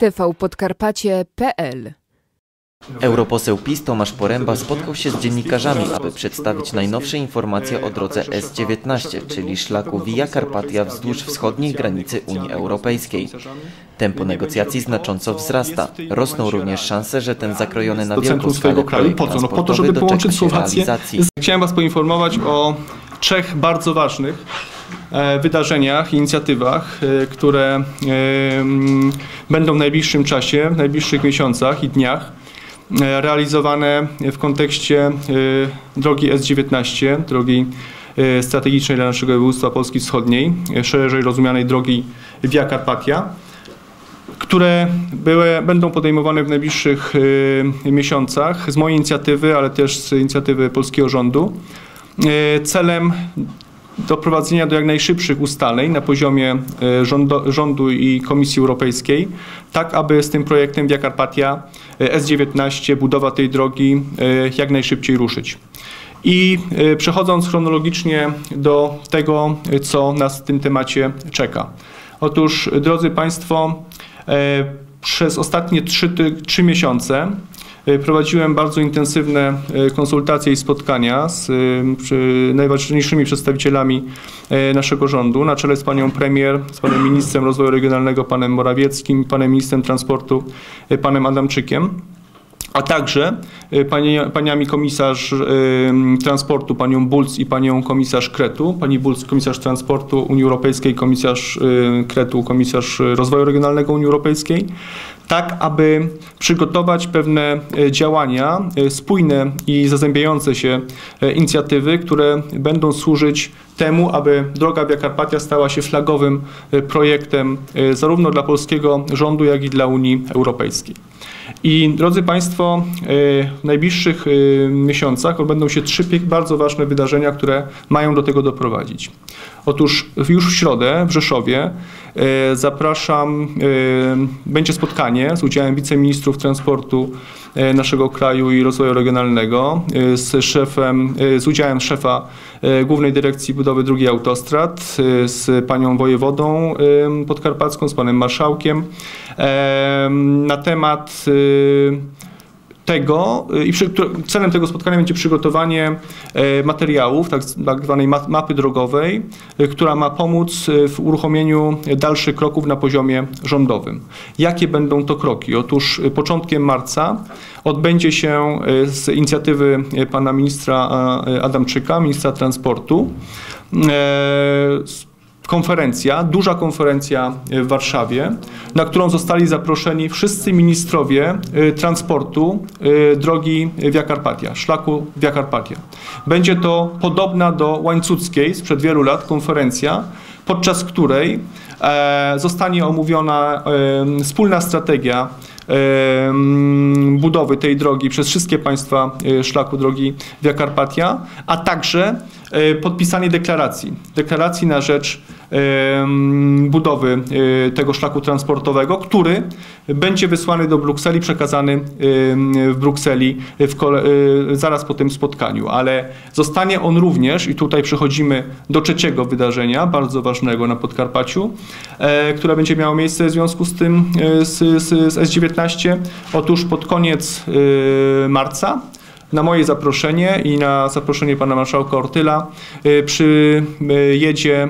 tvpodkarpacie.pl Europoseł PiS Tomasz Poręba spotkał się z dziennikarzami, aby przedstawić najnowsze informacje o drodze S19, czyli szlaku Via Carpatia wzdłuż wschodniej granicy Unii Europejskiej. Tempo negocjacji znacząco wzrasta. Rosną również szanse, że ten zakrojony na wielką skalę swojego kraju. Po co? No po to, żeby połączyć Słowację. realizacji. Chciałem Was poinformować o trzech bardzo ważnych wydarzeniach, inicjatywach, e, które e, mm, będą w najbliższym czasie, w najbliższych miesiącach i dniach e, realizowane w kontekście e, drogi S19, drogi e, strategicznej dla naszego województwa Polski Wschodniej, e, szerzej rozumianej drogi Via Carpatia które były, będą podejmowane w najbliższych miesiącach z mojej inicjatywy, ale też z inicjatywy polskiego rządu. Celem doprowadzenia do jak najszybszych ustaleń na poziomie y, rządu, rządu i Komisji Europejskiej, tak aby z tym projektem Via Carpatia y, S19, budowa tej drogi y, jak najszybciej ruszyć. I przechodząc chronologicznie do tego, co nas w tym temacie czeka. Otóż, drodzy Państwo, e, przez ostatnie trzy, ty- trzy miesiące e, prowadziłem bardzo intensywne e, konsultacje i spotkania z e, najważniejszymi przedstawicielami e, naszego rządu, na czele z panią premier, z panem ministrem rozwoju regionalnego, panem Morawieckim, panem ministrem transportu, e, panem Adamczykiem a także y, panie, paniami komisarz y, transportu, panią Bulc i panią komisarz Kretu. Pani Bulc, komisarz transportu Unii Europejskiej, komisarz y, Kretu, komisarz rozwoju regionalnego Unii Europejskiej, tak aby przygotować pewne działania spójne i zazębiające się inicjatywy, które będą służyć temu, aby droga Via Carpatia stała się flagowym projektem zarówno dla polskiego rządu, jak i dla Unii Europejskiej. I drodzy Państwo, y, w najbliższych y, miesiącach odbędą się trzy bardzo ważne wydarzenia, które mają do tego doprowadzić. Otóż już w środę w Rzeszowie y, zapraszam, y, będzie spotkanie z udziałem wiceministrów transportu y, naszego kraju i rozwoju regionalnego z szefem, z udziałem szefa Głównej Dyrekcji Budowy Drugiej Autostrad, z panią wojewodą podkarpacką, z panem marszałkiem. Em, na temat tego y, i celem tego spotkania będzie przygotowanie e, materiałów, tak, tak zwanej ma- mapy drogowej, y, która ma pomóc y, w uruchomieniu dalszych kroków na poziomie rządowym. Jakie będą to kroki? Otóż początkiem marca odbędzie się z inicjatywy pana ministra Adamczyka, ministra transportu, konferencja, duża konferencja w Warszawie, na którą zostali zaproszeni wszyscy ministrowie y, transportu y, drogi Via Carpatia, szlaku Via Carpatia. Będzie to podobna do łańcuckiej sprzed wielu lat konferencja, podczas której e, zostanie omówiona e, wspólna strategia budowy tej drogi przez wszystkie państwa e, szlaku drogi Via Carpatia, a także e, podpisanie deklaracji. Deklaracji na rzecz budowy e, tego szlaku transportowego, który będzie wysłany do Brukseli, przekazany w Brukseli w e, zaraz po tym spotkaniu. Ale zostanie on również, i tutaj przechodzimy do trzeciego wydarzenia, bardzo ważnego na Podkarpaciu, e, które będzie miało miejsce w związku z tym, e, z, z, z S19. Otóż pod koniec e, marca na moje zaproszenie i na zaproszenie pana marszałka Ortyla y, przyjedzie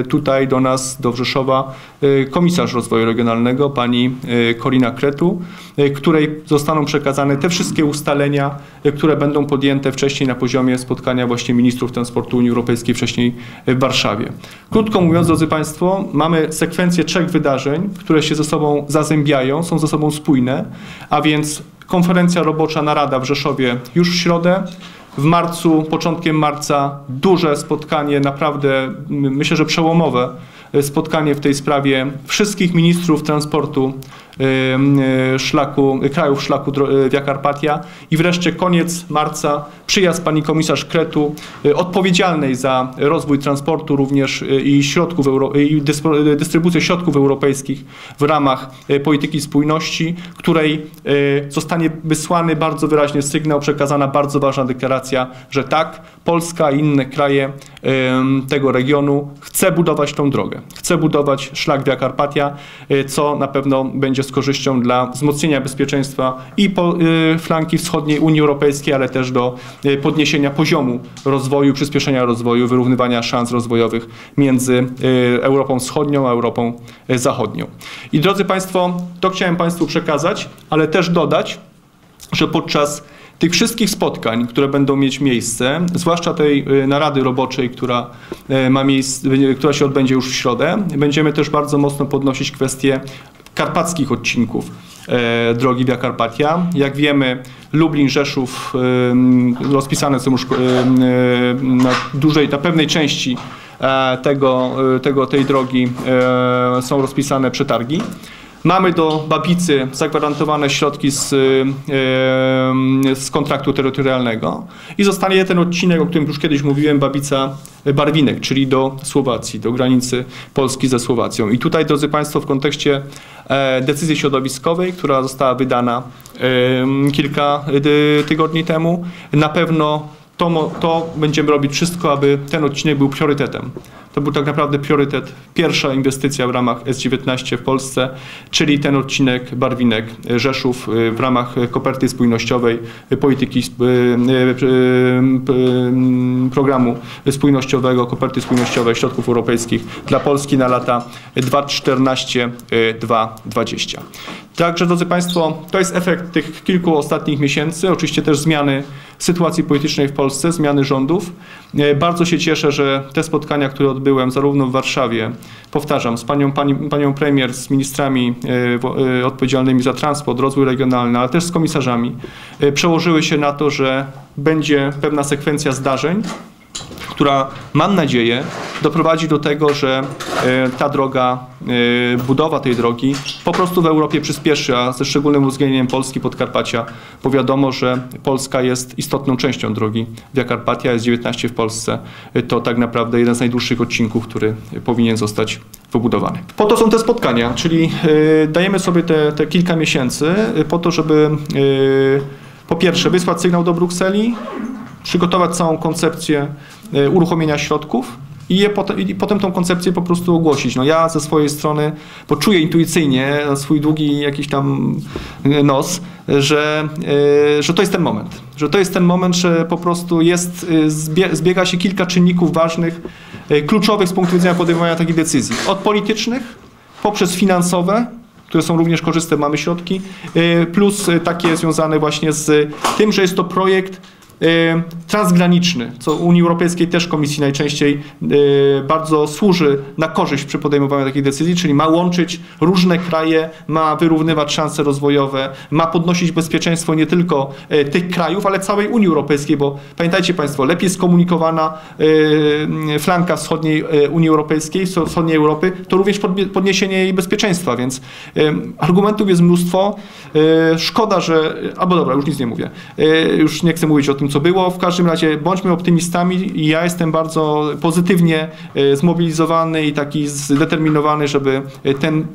y, tutaj do nas, do Rzeszowa, y, komisarz rozwoju regionalnego, pani y, Korina Kretu, y, której zostaną przekazane te wszystkie ustalenia, y, które będą podjęte wcześniej na poziomie spotkania właśnie ministrów transportu Unii Europejskiej wcześniej w Warszawie. Krótko mówiąc, drodzy Państwo, mamy sekwencję trzech wydarzeń, które się ze sobą zazębiają, są ze sobą spójne, a więc konferencja robocza, narada w Rzeszowie już w środę. W marcu, początkiem marca duże spotkanie, naprawdę myślę, że przełomowe e, spotkanie w tej sprawie wszystkich ministrów transportu szlaku, krajów szlaku e, Via Carpatia i wreszcie koniec marca przyjazd pani komisarz Kretu e, odpowiedzialnej za rozwój transportu również e, i środków i e, dystrybucję środków europejskich w ramach e, polityki spójności, której e, zostanie wysłany bardzo wyraźnie sygnał, przekazana bardzo ważna deklaracja, że tak, Polska i inne kraje tego regionu chce budować tą drogę. Chce budować szlak Via Carpatia, co na pewno będzie z korzyścią dla wzmocnienia bezpieczeństwa i po y, flanki wschodniej Unii Europejskiej, ale też do y, podniesienia poziomu rozwoju, przyspieszenia rozwoju, wyrównywania szans rozwojowych między y, Europą Wschodnią a Europą Zachodnią. I drodzy Państwo, to chciałem Państwu przekazać, ale też dodać, że podczas tych wszystkich spotkań, które będą mieć miejsce, zwłaszcza tej narady roboczej, która, ma miejsce, która się odbędzie już w środę, będziemy też bardzo mocno podnosić kwestię karpackich odcinków e, drogi Via Carpatia. Jak wiemy, Lublin, Rzeszów y, rozpisane są już y, na dużej, na pewnej części e, tego, tego, tej drogi e, są rozpisane przetargi. Mamy do Babicy zagwarantowane środki z, e, z kontraktu terytorialnego i zostanie ten odcinek, o którym już kiedyś mówiłem, Babica-Barwinek, czyli do Słowacji, do granicy Polski ze Słowacją. I tutaj, drodzy Państwo, w kontekście e, decyzji środowiskowej, która została wydana e, kilka e, tygodni temu, na pewno to, to będziemy robić wszystko, aby ten odcinek był priorytetem. To był tak naprawdę priorytet, pierwsza inwestycja w ramach S19 w Polsce, czyli ten odcinek Barwinek-Rzeszów y, w ramach koperty spójnościowej y, polityki programu spójnościowego, koperty spójnościowej środków europejskich dla Polski na lata 2014-2020. Także, drodzy Państwo, to jest efekt tych kilku ostatnich miesięcy, oczywiście też zmiany sytuacji politycznej w Polsce, zmiany rządów. E, Bardzo się cieszę, że te spotkania, które odbyłem zarówno w Warszawie, powtarzam, z panią, pani, panią premier, z ministrami e, e, odpowiedzialnymi za transport, rozwój regionalny, ale też z komisarzami, przełożyły się na to, że będzie pewna sekwencja zdarzeń, która mam nadzieję doprowadzi do tego, że e, ta droga, e, budowa tej drogi po prostu w Europie przyspieszy, a ze szczególnym uwzględnieniem Polski Podkarpacia, bo wiadomo, że Polska jest istotną częścią drogi Via Carpatia, S19 w Polsce. To tak naprawdę jeden z najdłuższych odcinków, który powinien zostać wybudowany. Po to są te spotkania, czyli e, dajemy sobie te, te kilka miesięcy po to, żeby po pierwsze wysłać sygnał do Brukseli, przygotować całą koncepcję e, uruchomienia środków i, je potem, i potem tą koncepcję po prostu ogłosić. No ja ze swojej strony poczuję intuicyjnie swój długi jakiś tam e, nos, że, e, że to jest ten moment. Że to jest ten moment, że po prostu jest, zbie, zbiega się kilka czynników ważnych, kluczowych z punktu widzenia podejmowania takich decyzji. Od politycznych, poprzez finansowe, które są również korzystne, mamy środki, plus takie związane właśnie z tym, że jest to projekt transgraniczny, co Unii Europejskiej też Komisji najczęściej y, bardzo służy na korzyść przy podejmowaniu takich decyzji, czyli ma łączyć różne kraje, ma wyrównywać szanse rozwojowe, ma podnosić bezpieczeństwo nie tylko y, tych krajów, ale całej Unii Europejskiej, bo pamiętajcie Państwo, lepiej skomunikowana y, flanka wschodniej y, Unii Europejskiej, wscho- wschodniej Europy, to również podniesienie jej bezpieczeństwa, więc y, argumentów jest mnóstwo. Y, Szkoda, że... Albo dobra, już nic nie mówię. Y, Już nie chcę mówić o tym, co było. W każdym razie bądźmy optymistami i ja jestem bardzo pozytywnie y, zmobilizowany i taki zdeterminowany, żeby y, ten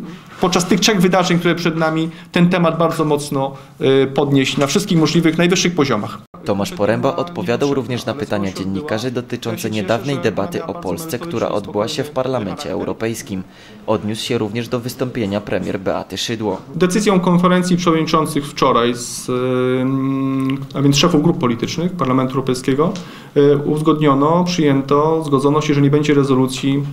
podczas tych trzech wydarzeń, które przed nami, ten temat bardzo mocno y, podnieść na wszystkich możliwych, najwyższych poziomach. Tomasz Poręba odpowiadał również na pytania dziennikarzy dotyczące niedawnej debaty o Polsce, która odbyła się w Parlamencie Europejskim. Odniósł się również do wystąpienia premier Beaty Szydło. Decyzją konferencji przewodniczących wczoraj, z, ym, a więc szefów grup politycznych Parlamentu Europejskiego, y, uzgodniono, przyjęto, zgodzono się, że nie będzie rezolucji y,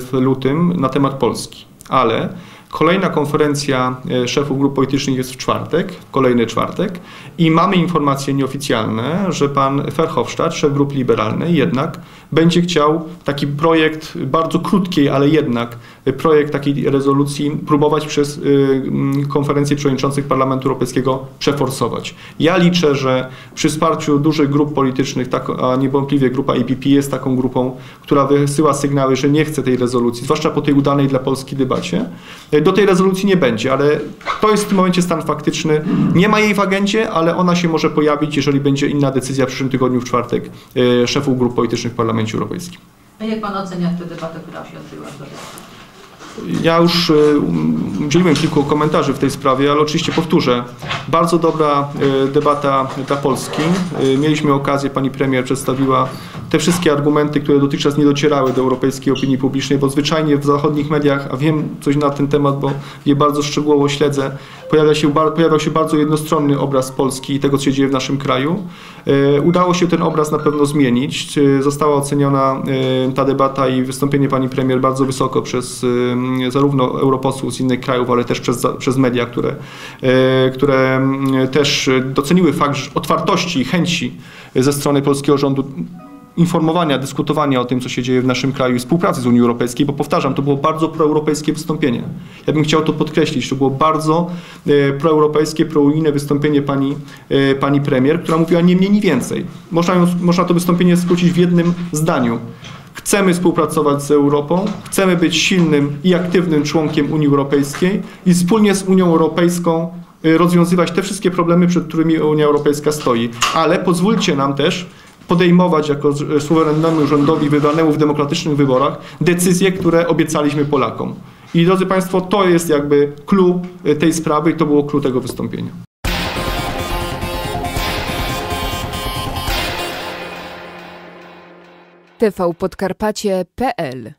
w lutym na temat Polski. Ale kolejna konferencja y, szefów grup politycznych jest w czwartek, kolejny czwartek. I mamy informacje nieoficjalne, że pan Verhofstadt, szef grup liberalnej, jednak będzie chciał taki projekt bardzo krótkiej, ale jednak projekt takiej rezolucji próbować przez y, mm, konferencję przewodniczących Parlamentu Europejskiego przeforsować. Ja liczę, że przy wsparciu dużych grup politycznych, tak, a niewątpliwie grupa EPP jest taką grupą, która wysyła sygnały, że nie chce tej rezolucji, zwłaszcza po tej udanej dla Polski debacie. Y, Do tej rezolucji nie będzie, ale to jest w tym momencie stan faktyczny. Nie ma jej w agendzie, ale ona się może pojawić, jeżeli będzie inna decyzja w przyszłym tygodniu, w czwartek, y, szefów grup politycznych w Parlamencie Europejskim. A jak Pan ocenia tę debatę, która się odbyła wczoraj? Ja już e, udzieliłem kilku komentarzy w tej sprawie, ale oczywiście powtórzę. Bardzo dobra e, debata dla Polski. E, Mieliśmy okazję, pani premier przedstawiła te wszystkie argumenty, które dotychczas nie docierały do europejskiej opinii publicznej, bo zwyczajnie w zachodnich mediach, a wiem coś na ten temat, bo je bardzo szczegółowo śledzę, pojawia się, pojawiał się bardzo jednostronny obraz Polski i tego, co się dzieje w naszym kraju. E, Udało się ten obraz na pewno zmienić. E, Została oceniona e, ta debata i wystąpienie pani premier bardzo wysoko przez zarówno europosłów z innych krajów, ale też przez, przez media, które, które też doceniły fakt otwartości i chęci ze strony polskiego rządu informowania, dyskutowania o tym, co się dzieje w naszym kraju i współpracy z Unią Europejskiej, bo powtarzam, to było bardzo proeuropejskie wystąpienie. Ja bym chciał to podkreślić, to było bardzo e, proeuropejskie, prounijne wystąpienie pani, e, pani premier, która mówiła nie mniej, nie więcej. Można, ją, można to wystąpienie skrócić w jednym zdaniu. Chcemy współpracować z Europą, chcemy być silnym i aktywnym członkiem Unii Europejskiej i wspólnie z Unią Europejską e, rozwiązywać te wszystkie problemy, przed którymi Unia Europejska stoi. Ale pozwólcie nam też podejmować jako z- suwerennemu rządowi wybranemu w demokratycznych wyborach decyzje, które obiecaliśmy Polakom. I drodzy Państwo, to jest jakby clue e, tej sprawy i to było clue tego wystąpienia. tvpodkarpacie.pl